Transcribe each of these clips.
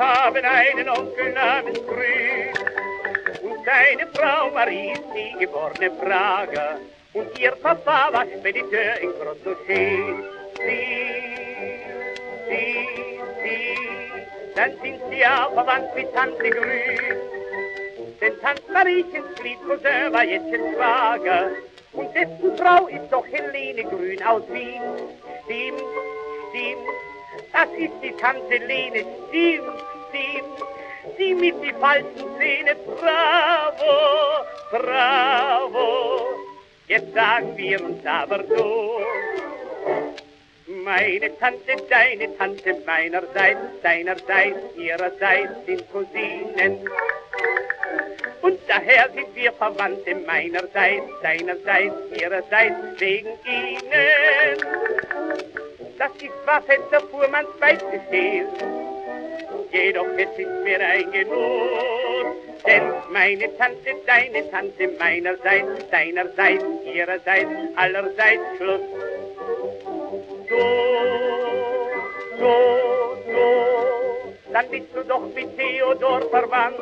haben einen Onkel namens Grün. Und seine Frau Marie ist die geborene Prager. Und ihr Papa war Spediteur in Grottoschee. Sie, sie, sie, dann sind sie auch verwandt mit Tante Grün. Denn Tante Mariechens Liebcousin war jetzt ein Schwager. Und dessen Frau ist doch Helene Grün aus Wien. Stimmt, stimmt, das ist die Tante Lene. Stimmt, stimmt, sie mit die falschen Zähne. Bravo, bravo. Jetzt sagen wir uns aber so. Meine Tante, deine Tante, meinerseits, deinerseits, ihrerseits sind Cousinen. Und daher sind wir Verwandte meinerseits, deinerseits, ihrerseits, wegen ihnen. Das ist zwar Vetter Fuhrmanns Weißbefehl, jedoch es ist mir ein Genuss. Denn meine Tante, deine Tante, meinerseits, deinerseits, ihrerseits, allerseits Schluss. So, so, so, dann bist du doch mit Theodor verwandt.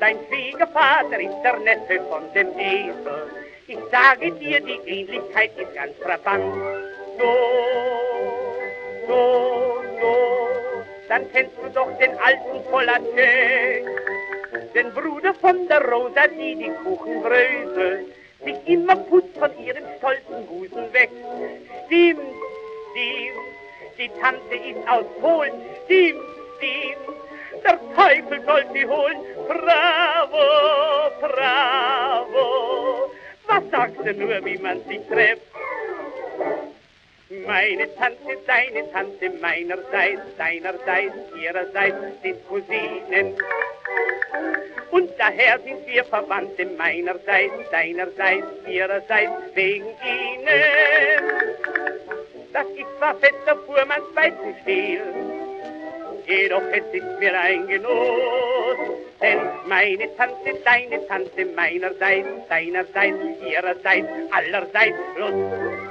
Dein Schwiegervater ist der Neffe von dem Esel. Ich sage dir, die Ähnlichkeit ist ganz frappant. So, dann kennst du doch den alten Polacek, den Bruder von der Rosa, die die Kuchenbrösel sich immer putzt von ihrem stolzen Busen weg. Stimmt, stimmt, die Tante ist aus Polen. Stimmt, stimmt, der Teufel soll sie holen. Bravo, bravo. Was sagst du nur, wie man sich trifft? Meine Tante, deine Tante, meinerseits, deinerseits, ihrerseits sind Cousinen. Und daher sind wir Verwandte meinerseits, deinerseits, ihrerseits, wegen ihnen. Das ist zwar fetter Fuhrmanns Weizenstiel, jedoch es ist mir ein Genuss. Denn meine Tante, deine Tante, meinerseits, deinerseits, ihrerseits, allerseits Lust.